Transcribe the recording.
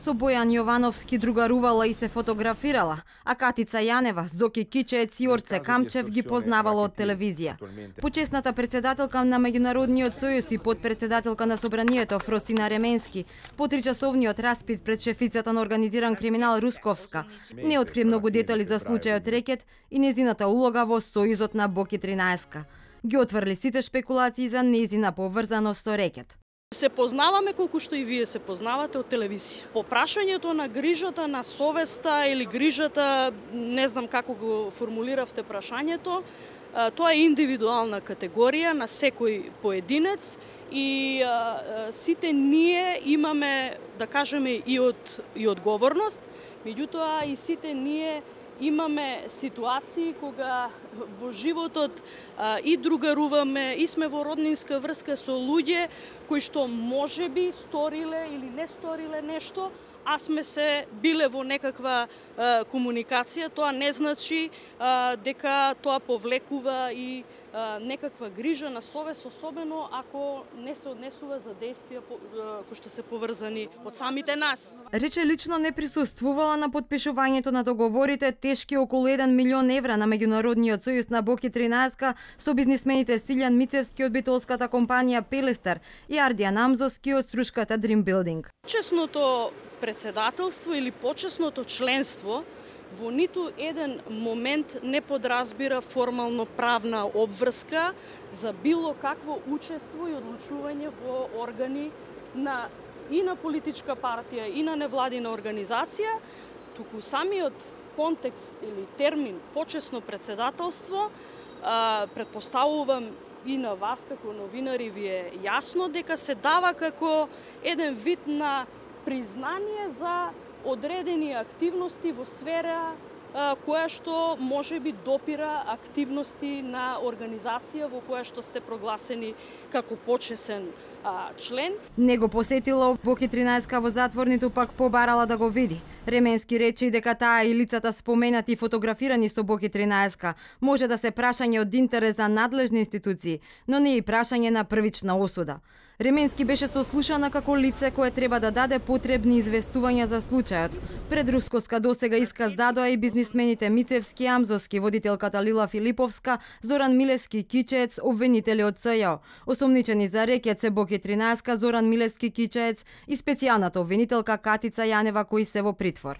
Со Бојан Јовановски другарувала и се фотографирала, а Катица Јанева, Зоки Кичеец и Орце Камчев ги познавала од телевизија. Почесната председателка на Меѓународниот сојуз и подпредседателка на Собранието Фросина Ременски, по тричасовниот распит пред шефицата на организиран криминал Русковска, не откри многу детали за случајот Рекет и незината улога во сојузот на Боки 13 ги отврли сите шпекулации за незина поврзаност со Рекет. Се познаваме колку што и вие се познавате од телевизија. По прашањето на грижата на совеста или грижата, не знам како го формулиравте прашањето, тоа е индивидуална категорија на секој поединец и сите ние имаме, да кажеме, и од и одговорност, меѓутоа и сите ние имаме ситуации кога во животот а, и другаруваме, и сме во роднинска врска со луѓе кои што може би сториле или не сториле нешто, а сме се биле во некаква а, комуникација, тоа не значи а, дека тоа повлекува и некаква грижа на совест, особено ако не се однесува за действија кои што се поврзани од самите нас. Рече лично не присуствувала на подпишувањето на договорите тешки околу 1 милион евра на Меѓународниот сојуз на Боки 13 со бизнисмените Силјан Мицевски од битолската компанија Пелестер и Ардијан Амзовски од струшката Dream Building. Чесното председателство или почесното членство во ниту еден момент не подразбира формално правна обврска за било какво учество и одлучување во органи на и на политичка партија и на невладина организација, туку самиот контекст или термин почесно председателство а, предпоставувам и на вас како новинари ви е јасно дека се дава како еден вид на признание за одредени активности во сфера која што може би допира активности на организација во која што сте прогласени како почесен а, член. Не го посетила Боки 13 во затворниту, пак побарала да го види. Ременски рече и дека таа и лицата споменати и фотографирани со Боки 13 може да се прашање од интерес за надлежни институции, но не и прашање на првична осуда. Ременски беше сослушана како лице кое треба да даде потребни известувања за случајот. Пред Рускоска досега исказ дадоа и бизнисмените Мицевски, Амзовски, водителката Лила Филиповска, Зоран Милески, Кичец, обвинители од ЦЈО. Осомничени за рекет се Боки 13, Зоран Милески, Кичец и специјалната обвинителка Катица Јанева кои се во voor.